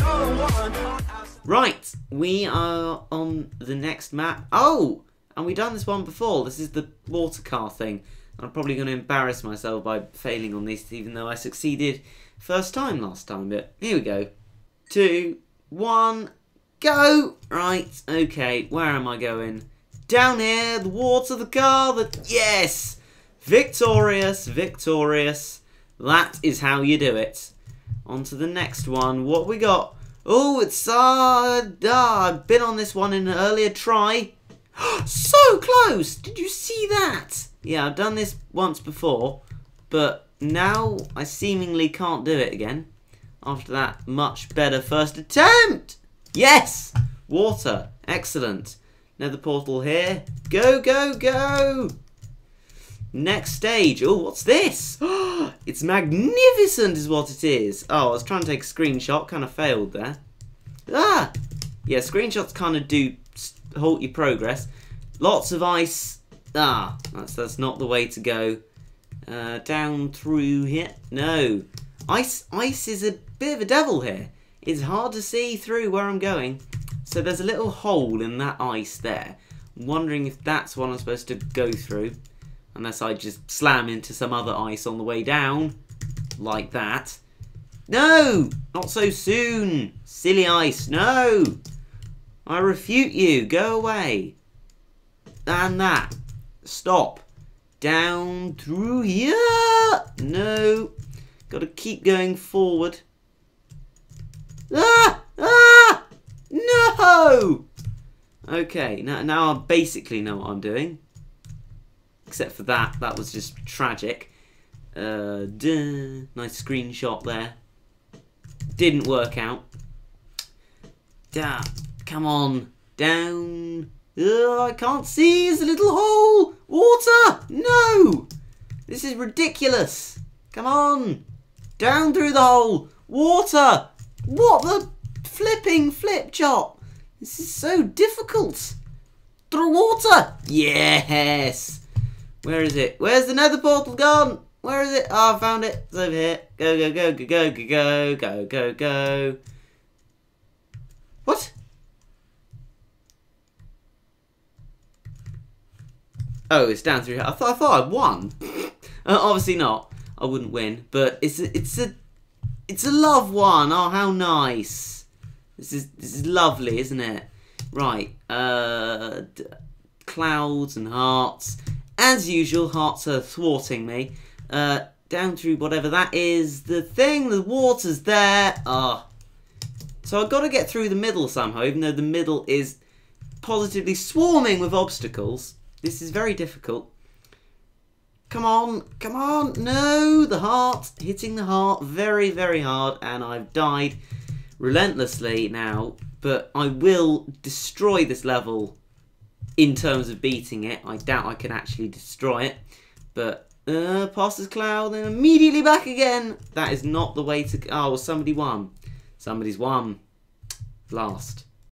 Oh, Right, we are on the next map. Oh, and we done this one before. This is the water car thing. I'm probably going to embarrass myself by failing on this, even though I succeeded first time last time. But here we go. Two, one, go! Right, okay, where am I going? Down here, the water, the car, the... Yes! Victorious, victorious. That is how you do it. On to the next one. What we got? Oh, it's uh, ah, I've been on this one in an earlier try. so close! Did you see that? Yeah, I've done this once before, but now I seemingly can't do it again. After that much better first attempt! Yes! Water. Excellent. Nether portal here. Go, go, go! Next stage. Oh, what's this? it's magnificent is what it is. Oh, I was trying to take a screenshot. Kind of failed there. Ah! Yeah, screenshots kind of do halt your progress. Lots of ice. Ah, that's, that's not the way to go. Uh, down through here. No. Ice, ice is a bit of a devil here. It's hard to see through where I'm going. So there's a little hole in that ice there. I'm wondering if that's what I'm supposed to go through. Unless I just slam into some other ice on the way down. Like that. No! Not so soon! Silly ice, no! I refute you. Go away. And that. Stop. Down through here. No. Got to keep going forward. Ah! No! Okay, now, now I basically know what I'm doing. Except for that, that was just tragic. Uh, duh. Nice screenshot there. Didn't work out. Da, come on, down. Ugh, I can't see. There's a little hole. Water. No. This is ridiculous. Come on, down through the hole. Water. What the flipping flip chop? This is so difficult. Through water. Yes. Where is it? Where's the nether portal gone? Where is it? Oh, I found it. It's over here. Go, go, go, go, go, go, go, go, go, go. What? Oh, it's down through here. I thought I thought I'd won. uh, obviously not. I wouldn't win, but it's a, it's a it's a love one. Oh, how nice. This is this is lovely, isn't it? Right. Uh, clouds and hearts. As usual, hearts are thwarting me. Uh, down through whatever that is. The thing, the water's there. Ah. So I've got to get through the middle somehow, even though the middle is positively swarming with obstacles. This is very difficult. Come on, come on. No, the heart. Hitting the heart very, very hard, and I've died relentlessly now. But I will destroy this level in terms of beating it. I doubt I can actually destroy it. But uh, past cloud, then immediately back again. That is not the way to. Go oh, somebody won. Somebody's won. Last.